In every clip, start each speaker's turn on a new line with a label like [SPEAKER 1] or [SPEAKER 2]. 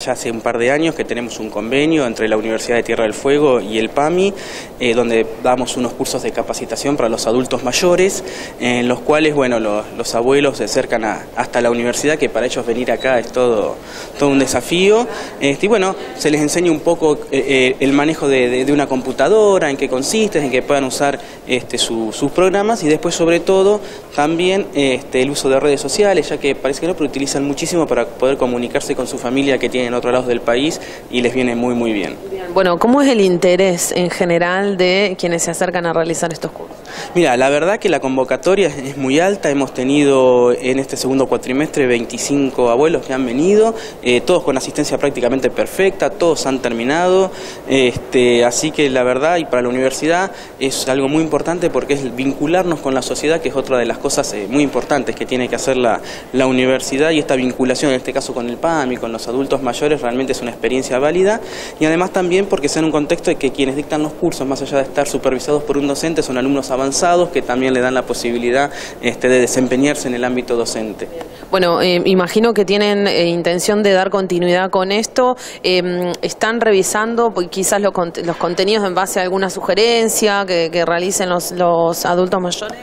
[SPEAKER 1] Ya hace un par de años que tenemos un convenio entre la Universidad de Tierra del Fuego y el PAMI, eh, donde damos unos cursos de capacitación para los adultos mayores, en los cuales bueno, los, los abuelos se acercan hasta la universidad, que para ellos venir acá es todo, un desafío. Este, y bueno, se les enseña un poco eh, eh, el manejo de, una computadora, en qué consiste, en que puedan usar este, su- sus programas y después sobre todo también este, el uso de redes sociales, ya que parece que no, pero utilizan muchísimo para poder comunicarse con su familia que tiene en otros lados del país y les viene muy muy bien.
[SPEAKER 2] Bueno, ¿cómo es el interés en general de quienes se acercan a realizar estos cursos?
[SPEAKER 1] Mira, la verdad que la convocatoria es muy alta, hemos tenido en este segundo cuatrimestre 25 abuelos que han venido, eh, todos con asistencia prácticamente perfecta, todos han terminado, este, así que la verdad y para la universidad es algo muy importante porque es vincularnos con la sociedad, que es otra de las cosas eh, muy importantes que tiene que hacer la, la universidad. Y esta vinculación, en este caso con el PAMI, con los adultos mayores, realmente es una experiencia válida. Y además también porque sea en un contexto de que quienes dictan los cursos, más allá de estar supervisados por un docente, son alumnos avanzados que también le dan la posibilidad este, de desempeñarse en el ámbito docente.
[SPEAKER 2] Bueno, eh, imagino que tienen eh, intención de dar continuidad con esto. Eh, ¿Están revisando pues, quizás los, los contenidos en base a alguna sugerencia que, que realicen los, los adultos mayores?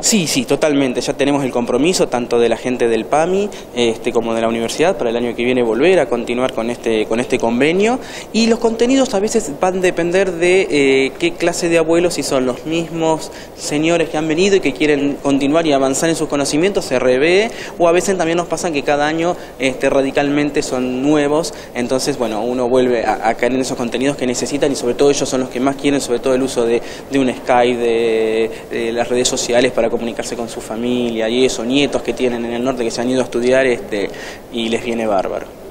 [SPEAKER 1] Sí, sí, totalmente. Ya tenemos el compromiso tanto de la gente del PAMI este, como de la universidad para el año que viene volver a continuar con este, con este convenio. Y los contenidos a veces van a depender de eh, qué clase de abuelos, si son los mismos señores que han venido y que quieren continuar y avanzar en sus conocimientos, se revé, o a veces también nos pasan que cada año este, radicalmente son nuevos. Entonces, bueno, uno vuelve a, caer en esos contenidos que necesitan y sobre todo ellos son los que más quieren, sobre todo el uso de, de un Skype, de, las redes sociales para comunicarse con su familia y eso, nietos que tienen en el norte que se han ido a estudiar este, y les viene bárbaro.